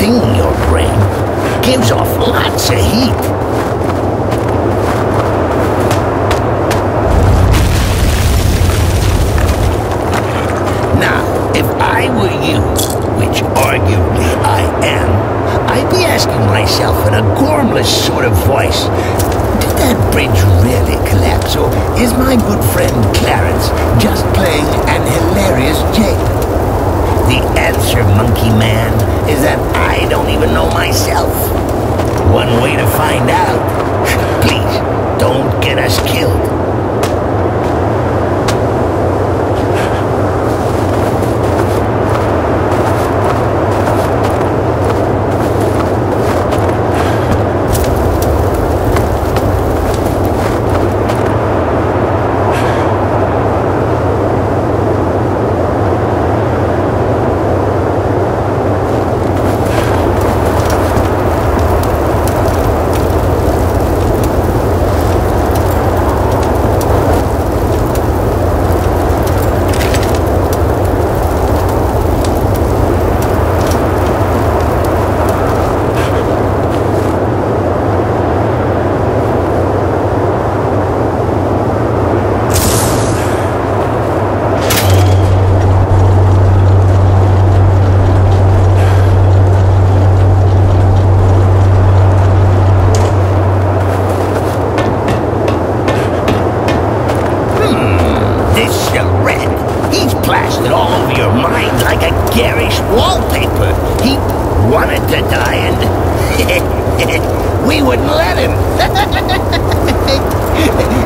sting your brain. Gives off lots of heat. Now, if I were you, which arguably I am, I'd be asking myself in a gormless sort of voice, did that bridge really collapse, or is my good friend Clarence just playing even know myself. One way to find out. Please, don't get us killed. Wallpaper. He wanted to die and we wouldn't let him.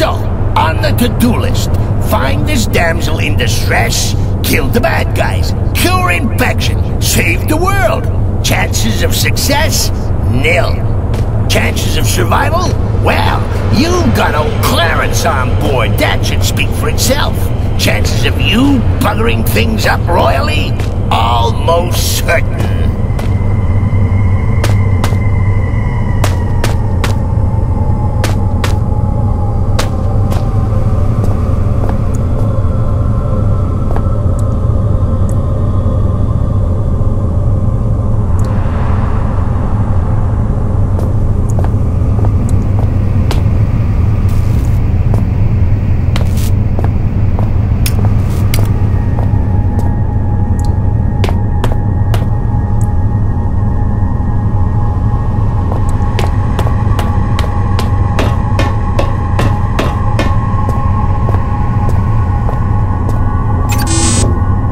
so, on the to-do list, find this damsel in distress, kill the bad guys, cure infection, save the world. Chances of success? Nil. Chances of survival? Well, you've got old Clarence on board. That should speak for itself. Chances of you buggering things up royally? Almost certain.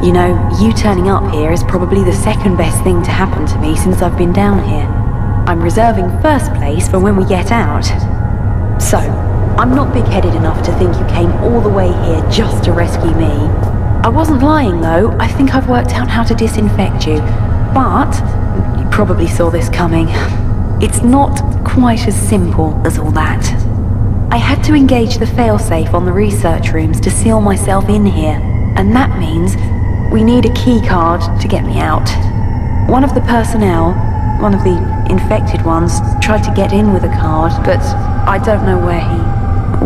You know, you turning up here is probably the second best thing to happen to me since I've been down here. I'm reserving first place for when we get out. So, I'm not big-headed enough to think you came all the way here just to rescue me. I wasn't lying though, I think I've worked out how to disinfect you. But, you probably saw this coming. It's not quite as simple as all that. I had to engage the failsafe on the research rooms to seal myself in here, and that means we need a key card to get me out. One of the personnel, one of the infected ones, tried to get in with a card, but I don't know where he...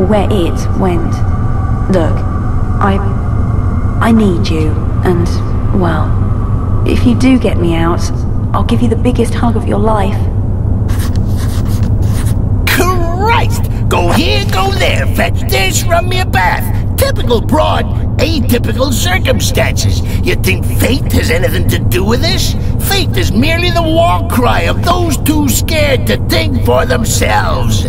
where it went. Look, I... I need you, and, well, if you do get me out, I'll give you the biggest hug of your life. Christ! Go here, go there, fetch this, run me a bath. Typical broad, atypical circumstances. You think fate has anything to do with this? Fate is merely the war cry of those too scared to think for themselves.